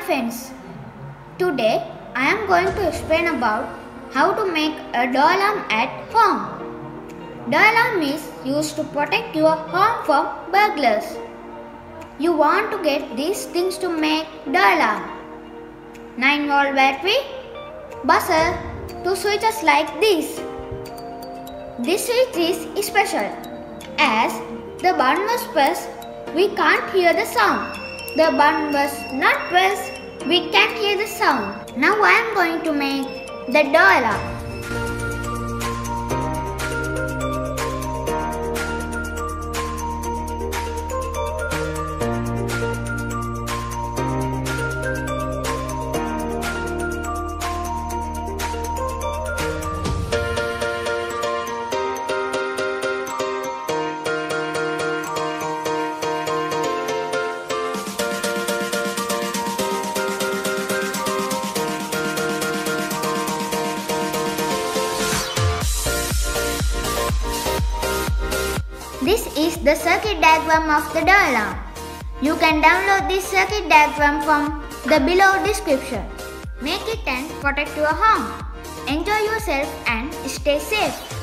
friends. Today I am going to explain about how to make a door alarm at home. Door alarm is used to protect your home from burglars. You want to get these things to make door alarm. 9 volt battery, buzzer, two switches like this. This switch is special as the button was pressed we can't hear the sound. The button was not pressed, we can hear the sound. Now I am going to make the door This is the circuit diagram of the alarm. You can download this circuit diagram from the below description. Make it and protect your home. Enjoy yourself and stay safe.